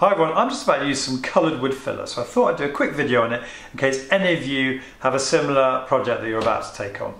Hi everyone, I'm just about to use some coloured wood filler, so I thought I'd do a quick video on it in case any of you have a similar project that you're about to take on.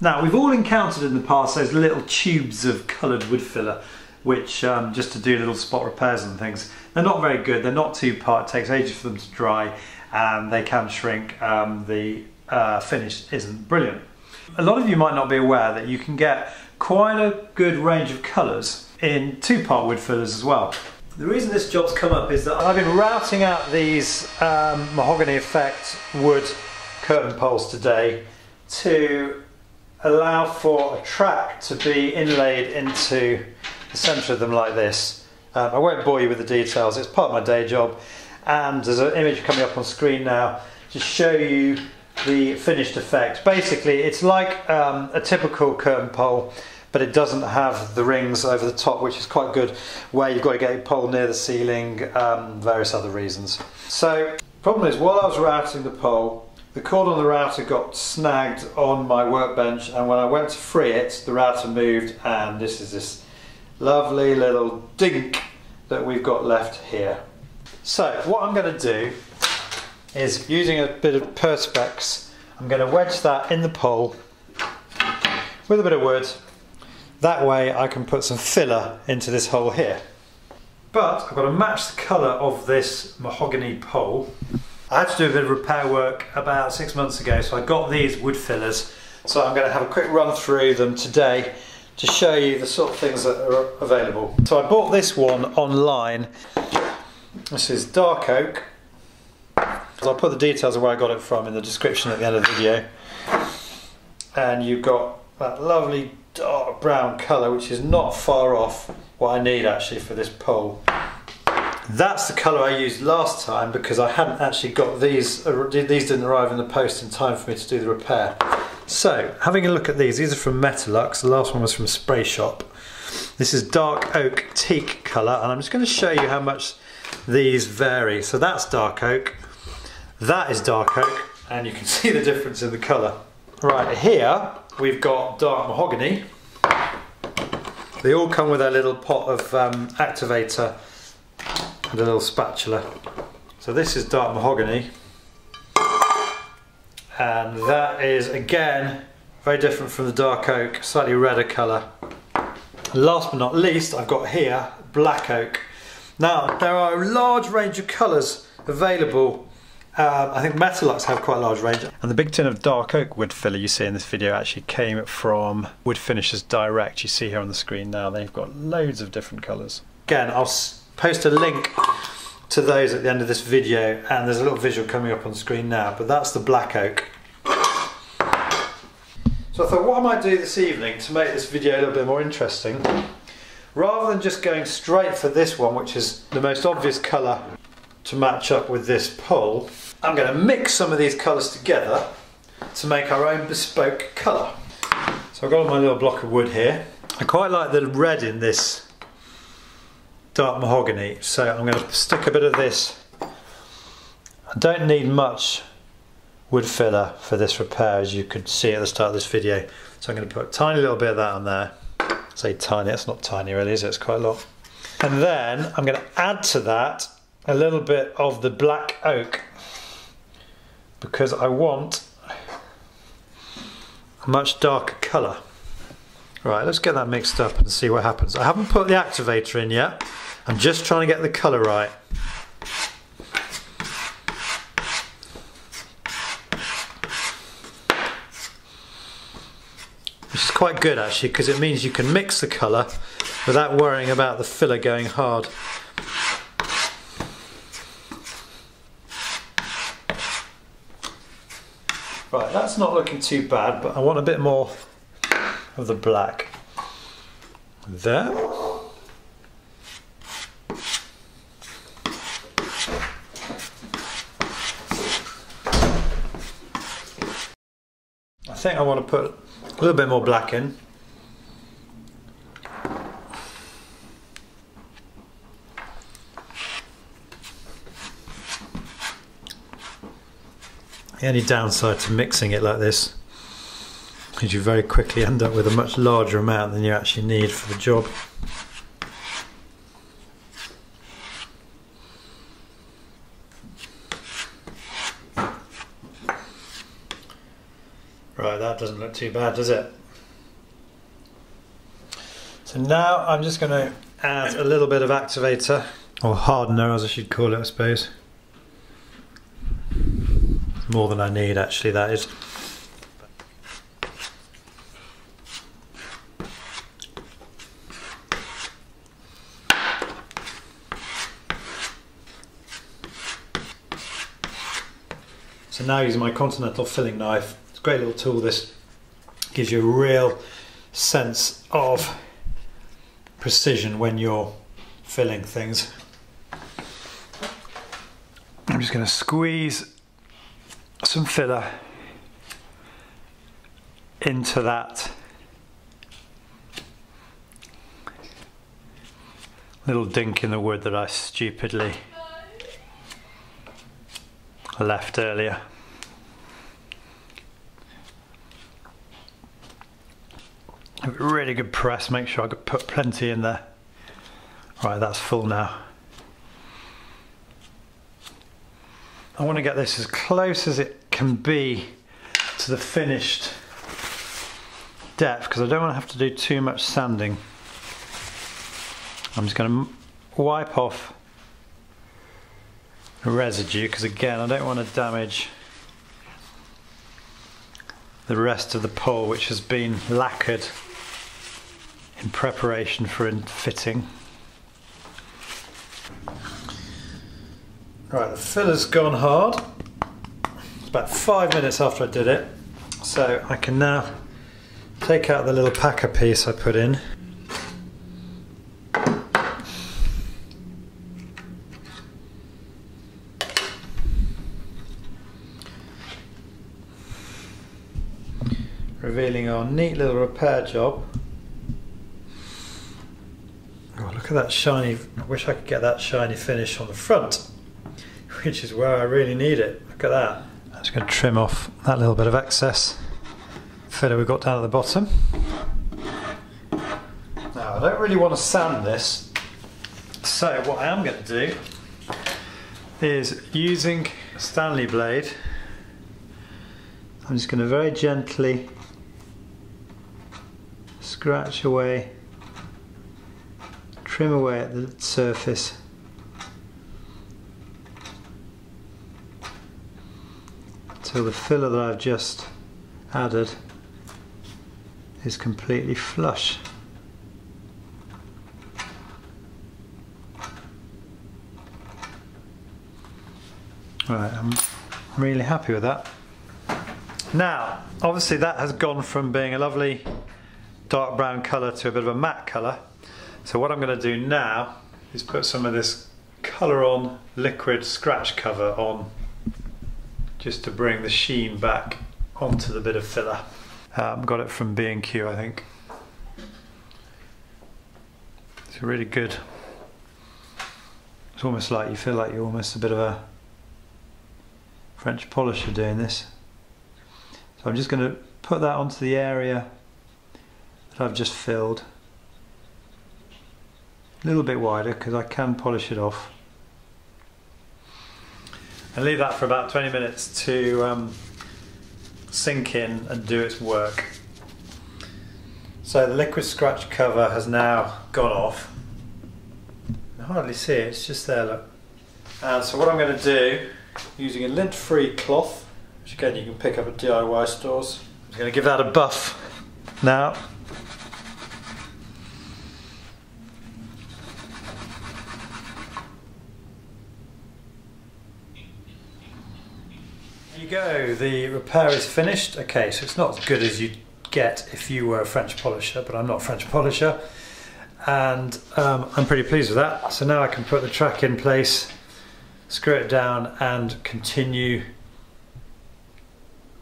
Now, we've all encountered in the past those little tubes of coloured wood filler, which um, just to do little spot repairs and things. They're not very good, they're not two part, it takes ages for them to dry, and they can shrink. Um, the uh, finish isn't brilliant. A lot of you might not be aware that you can get quite a good range of colours in two part wood fillers as well. The reason this job's come up is that I've been routing out these um, mahogany effect wood curtain poles today to allow for a track to be inlaid into the centre of them like this. Um, I won't bore you with the details, it's part of my day job and there's an image coming up on screen now to show you the finished effect. Basically it's like um, a typical curtain pole but it doesn't have the rings over the top which is quite good where you've got to get a pole near the ceiling, um, various other reasons. So problem is while I was routing the pole the cord on the router got snagged on my workbench and when I went to free it the router moved and this is this lovely little dink that we've got left here. So what I'm going to do is using a bit of Perspex I'm going to wedge that in the pole with a bit of wood that way I can put some filler into this hole here. But I've got to match the colour of this mahogany pole I had to do a bit of repair work about six months ago, so I got these wood fillers. So I'm going to have a quick run through them today to show you the sort of things that are available. So I bought this one online. This is dark oak. I'll put the details of where I got it from in the description at the end of the video. And you've got that lovely dark brown colour, which is not far off what I need actually for this pole. That's the colour I used last time because I hadn't actually got these, uh, these didn't arrive in the post in time for me to do the repair. So, having a look at these, these are from Metolux, the last one was from Spray Shop. This is dark oak teak colour and I'm just going to show you how much these vary. So that's dark oak, that is dark oak and you can see the difference in the colour. Right here we've got dark mahogany. They all come with a little pot of um, activator and a little spatula. So this is dark mahogany and that is again very different from the dark oak, slightly redder colour. Last but not least I've got here black oak. Now there are a large range of colours available um, I think Metolux have quite a large range. And the big tin of dark oak wood filler you see in this video actually came from Wood Finishes Direct. You see here on the screen now, they've got loads of different colours. Again, I'll post a link to those at the end of this video and there's a little visual coming up on screen now but that's the black oak so I thought what I might do this evening to make this video a little bit more interesting rather than just going straight for this one which is the most obvious colour to match up with this pole I'm going to mix some of these colours together to make our own bespoke colour so I've got my little block of wood here I quite like the red in this dark mahogany. So I'm going to stick a bit of this. I don't need much wood filler for this repair as you could see at the start of this video. So I'm going to put a tiny little bit of that on there. say tiny, it's not tiny really, is it? It's quite a lot. And then I'm going to add to that a little bit of the black oak because I want a much darker colour. Right, let's get that mixed up and see what happens. I haven't put the activator in yet. I'm just trying to get the colour right. Which is quite good actually because it means you can mix the colour without worrying about the filler going hard. Right, that's not looking too bad, but I want a bit more of the black there. I think I want to put a little bit more black in. The only downside to mixing it like this because you very quickly end up with a much larger amount than you actually need for the job. Right, that doesn't look too bad, does it? So now I'm just going to add a little bit of activator, or hardener as I should call it I suppose. More than I need actually that is. So now using my Continental filling knife, it's a great little tool this gives you a real sense of precision when you're filling things. I'm just going to squeeze some filler into that little dink in the wood that I stupidly left earlier. Really good press, make sure I could put plenty in there. Right, that's full now. I want to get this as close as it can be to the finished depth because I don't want to have to do too much sanding. I'm just going to wipe off the residue because again I don't want to damage the rest of the pole which has been lacquered in preparation for fitting. Right, the filler's gone hard. It's about five minutes after I did it. So I can now take out the little packer piece I put in revealing our neat little repair job. Oh, look at that shiny, I wish I could get that shiny finish on the front, which is where I really need it. Look at that. I'm just going to trim off that little bit of excess filler we've got down at the bottom. Now, I don't really want to sand this, so what I am going to do is using a Stanley blade, I'm just going to very gently scratch away, trim away at the surface. Until the filler that I've just added is completely flush. Right, I'm really happy with that. Now, obviously that has gone from being a lovely dark brown colour to a bit of a matte colour. So what I'm going to do now is put some of this Colron liquid scratch cover on just to bring the sheen back onto the bit of filler. Um, got it from B&Q I think. It's really good. It's almost like you feel like you're almost a bit of a French polisher doing this. So I'm just going to put that onto the area that I've just filled a little bit wider because I can polish it off and leave that for about 20 minutes to um, sink in and do its work. So the liquid scratch cover has now gone off. I hardly see it, it's just there look. And so what I'm going to do, using a lint free cloth, which again you can pick up at DIY stores, I'm going to give that a buff now go, the repair is finished. Okay, so it's not as good as you'd get if you were a French polisher, but I'm not a French polisher. And um, I'm pretty pleased with that. So now I can put the track in place, screw it down and continue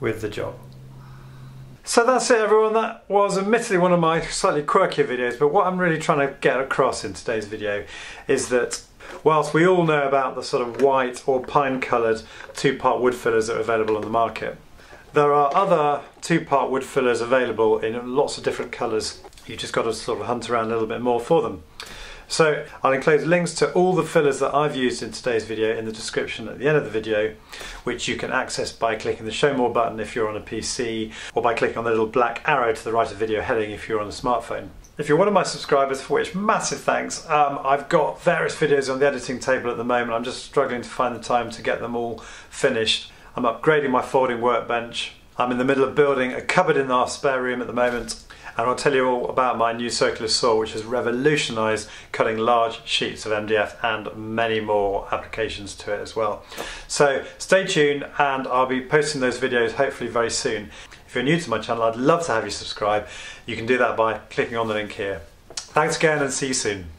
with the job. So that's it everyone, that was admittedly one of my slightly quirky videos, but what I'm really trying to get across in today's video is that whilst we all know about the sort of white or pine coloured two-part wood fillers that are available on the market, There are other two-part wood fillers available in lots of different colours. You've just got to sort of hunt around a little bit more for them. So I'll include links to all the fillers that I've used in today's video in the description at the end of the video, which you can access by clicking the show more button if you're on a PC, or by clicking on the little black arrow to the right of video heading if you're on a smartphone. If you're one of my subscribers, for which massive thanks, um, I've got various videos on the editing table at the moment. I'm just struggling to find the time to get them all finished. I'm upgrading my folding workbench. I'm in the middle of building a cupboard in our spare room at the moment and I'll tell you all about my new circular saw which has revolutionised cutting large sheets of MDF and many more applications to it as well. So stay tuned and I'll be posting those videos hopefully very soon. If you're new to my channel I'd love to have you subscribe. You can do that by clicking on the link here. Thanks again and see you soon.